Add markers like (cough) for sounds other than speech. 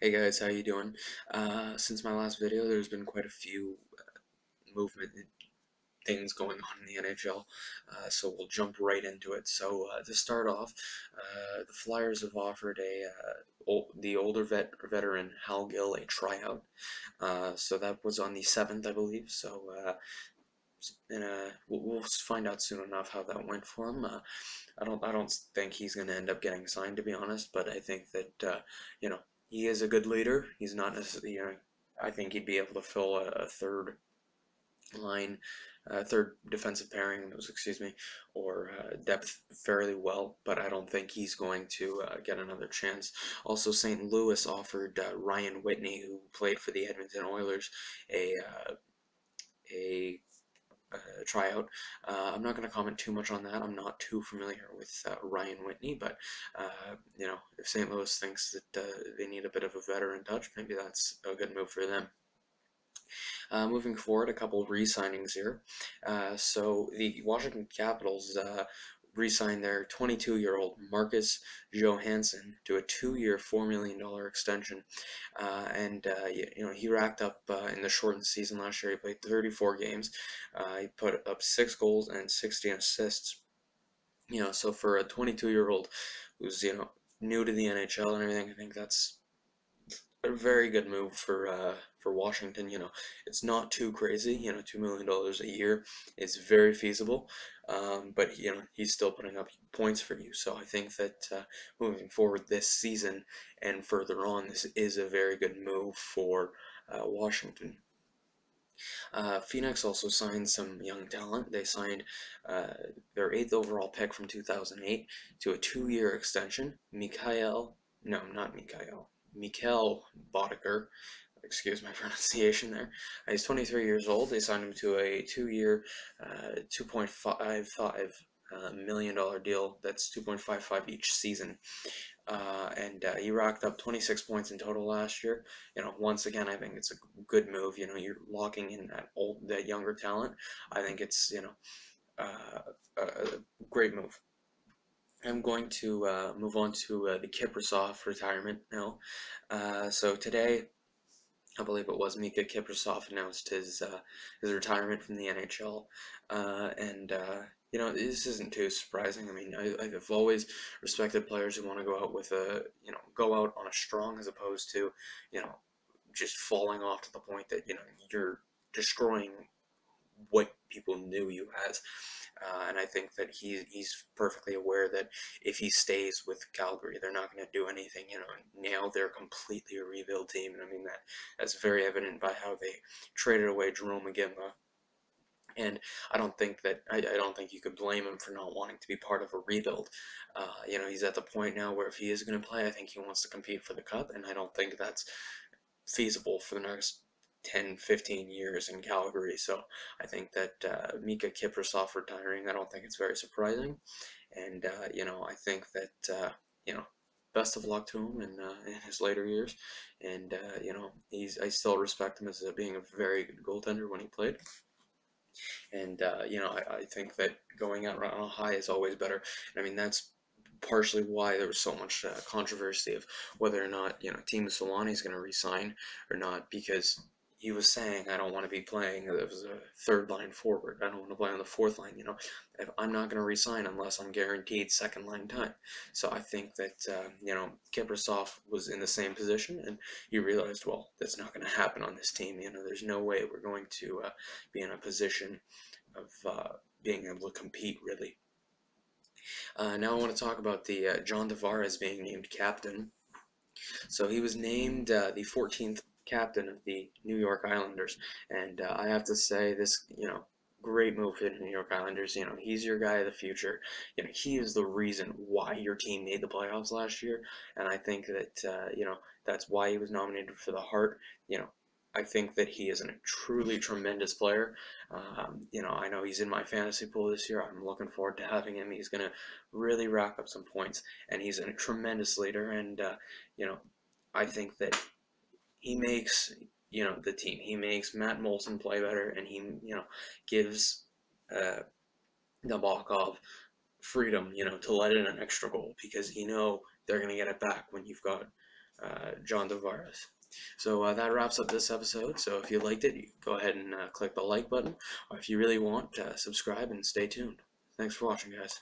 Hey guys, how you doing? Uh, since my last video, there's been quite a few uh, movement things going on in the NHL, uh, so we'll jump right into it. So uh, to start off, uh, the Flyers have offered a uh, the older vet veteran Hal Gill a tryout. Uh, so that was on the seventh, I believe. So and we'll, we'll, find out soon enough how that went for him. I don't I don't think he's going to end up getting signed, to be honest. But I think that you know he is a good leader. He's not necessarily, you know, I think he'd be able to fill a, a third line, uh, third defensive pairing, excuse me, or uh, depth fairly well, but I don't think he's going to uh, get another chance. Also, St. Louis offered uh, Ryan Whitney, who played for the Edmonton Oilers, a uh, a uh, tryout. Uh, I'm not going to comment too much on that. I'm not too familiar with uh, Ryan Whitney, but uh, you know, if St. Louis thinks that uh, they need a bit of a veteran touch, maybe that's a good move for them. Uh, moving forward, a couple of re-signings here. so the Washington Capitals re-signed their 22-year-old Marcus Johansson to a two-year, $4 million extension. Uh, and, uh, you, know, he racked up uh, in the shortened season last year. He played 34 games. Uh, he put up six goals and 60 assists. You know, so for a 22-year-old who's, you know, new to the NHL and everything, I think that's a very good move for uh, for Washington. You know, it's not too crazy. You know, two million dollars a year is very feasible. Um, but you know, he's still putting up points for you. So I think that uh, moving forward this season and further on, this is a very good move for uh, Washington. Uh, Phoenix also signed some young talent. They signed uh, their eighth overall pick from 2008 to a two-year extension. Mikhail, no, not Mikhail, Mikhail Boedker, excuse my (laughs) pronunciation there. Uh, he's 23 years old. They signed him to a two-year, uh, 2.55 uh, million dollar deal. That's 2.55 each season. Uh, and uh, he racked up 26 points in total last year. You know, once again, I think it's a good move. You know, you're locking in that old, that younger talent. I think it's you know uh, a great move. I'm going to uh, move on to uh, the Kiprusoff retirement now. So today, I believe it was Miikka Kiprusoff announced his uh, his retirement from the NHL, uh, and uh, you know this isn't too surprising. I mean, I, I've always respected players who want to go out with a you know go out on a strong as opposed to you know just falling off to the point that you know you're destroying what people knew you as. Uh, and I think that he, he's perfectly aware that if he stays with Calgary, they're not going to do anything. You know, now they're completely a rebuild team, and I mean that that's very evident by how they traded away Jarome Iginla. And I don't think that I, I don't think you could blame him for not wanting to be part of a rebuild. Uh, you know, he's at the point now where if he is going to play, I think he wants to compete for the cup, and I don't think that's feasible for the next 10, 15 years in Calgary. So I think that uh, Miikka Kiprusoff retiring, I don't think it's very surprising. And, uh, you know, I think that, uh, you know, best of luck to him in, uh, in his later years. And, uh, you know, he's I still respect him as being a very good goaltender when he played. And, uh, you know, I, I think that going out on a high is always better. I mean, that's partially why there was so much uh, controversy of whether or not you know Teemu Selanne is going to resign or not because he was saying, I don't want to be playing was a third line forward. I don't want to play on the fourth line. You know, if I'm not going to resign unless I'm guaranteed second line time. So I think that uh, you know Kiprusoff was in the same position, and he realized, well, that's not going to happen on this team. You know, there's no way we're going to uh, be in a position of uh, being able to compete really. Uh, now I want to talk about the uh, John Tavares being named captain. So he was named uh, the 14th captain of the New York Islanders. And uh, I have to say, this, you know, great move for the New York Islanders. You know, he's your guy of the future. You know, he is the reason why your team made the playoffs last year. And I think that, uh, you know, that's why he was nominated for the Hart. You know, I think that he is a truly tremendous player. Um, you know, I know he's in my fantasy pool this year. I'm looking forward to having him. He's going to really rack up some points, and he's a tremendous leader. And, uh, you know, I think that he makes you know the team. He makes Matt Moulson play better, and he you know gives uh, Nabokov freedom, you know, to let in an extra goal because you know they're gonna get it back when you've got uh, John Tavares. So uh, that wraps up this episode. So if you liked it, you go ahead and uh, click the like button, or if you really want, uh, subscribe and stay tuned. Thanks for watching, guys.